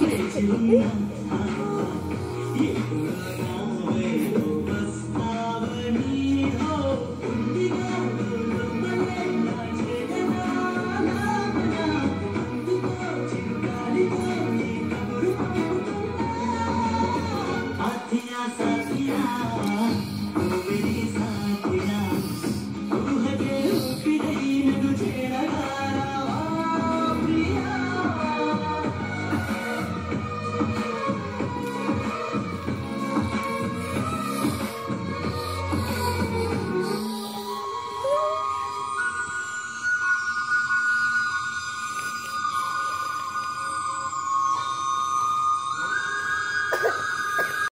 最艰